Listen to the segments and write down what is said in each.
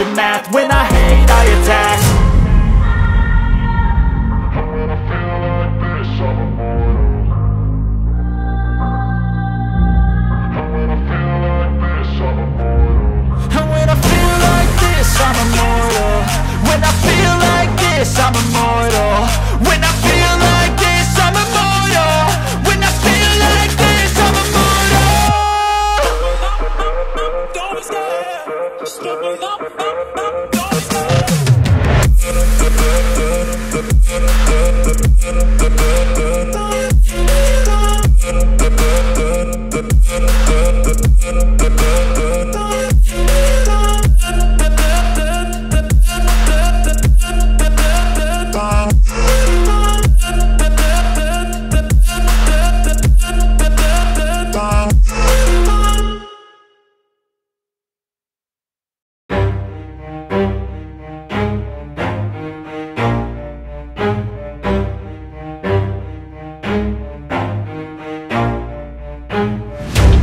breaks after math, when I hate I attack. And when I feel like this, I'm immortal. When I feel like this, I'm immortal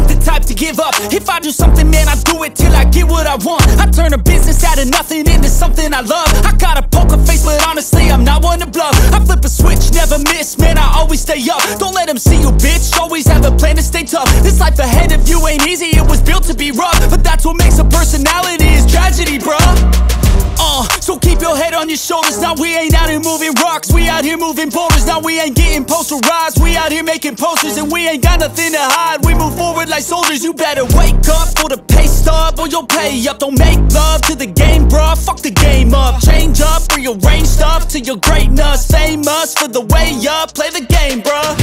ain't the type to give up. If I do something, man, I do it till I get what I want. I turn a business out of nothing into something I love. I got a poker face, but honestly, I'm not one to bluff. I flip a switch, never miss, man, I always stay up. Don't let them see you, bitch, always have a plan to stay tough. This life ahead of you ain't easy, it was built to be rough. But that's what makes a personality, is tragedy, bruh. Uh, so keep your head on your shoulders. Now we ain't out here moving rocks. We out here moving boulders. Now we ain't getting posterized. We out here making posters and we ain't got nothing to hide. We move forward like soldiers. You better wake up for the pay stub or you'll pay up. Don't make love to the game, bruh. Fuck the game up. Change up, rearrange stuff to your greatness. Famous for the way up. Play the game, bruh.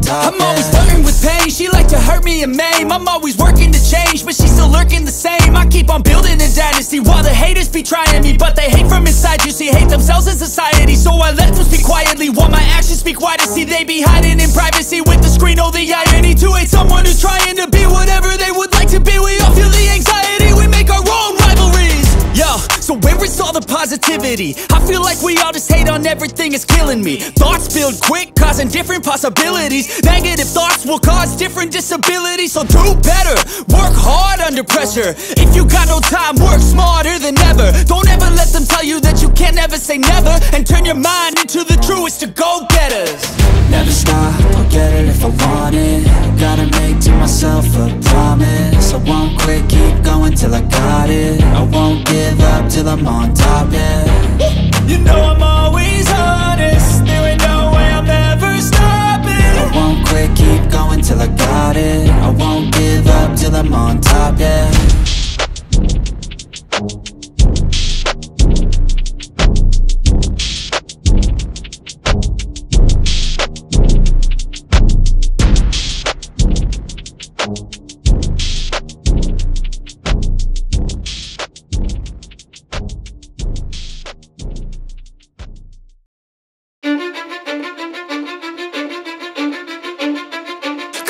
Top, I'm always flirting with pain. She like to hurt me and maim. I'm always working to change, but she's still lurking the same. I keep on building a dynasty while the haters be trying me, but they hate from inside. You see, hate themselves in society, so I let them speak quietly while my actions speak wider. See, they be hiding in privacy with the screen. Oh, the irony to hate someone who's trying to be whatever positivity. I feel like we all just hate on everything, it's killing me. Thoughts build quick, causing different possibilities. Negative thoughts will cause different disabilities. So do better, work hard under pressure. If you got no time, work smarter than ever. Don't ever let them tell you that you can't ever say never. And turn your mind into the truest of go-getters Never stop, I'll get it if I want it. Gotta make to myself a promise. I won't quit, keep going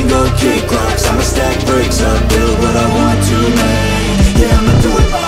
can go kick rocks. I'ma stack bricks. Up, build what I want to make. Yeah, I'ma do it.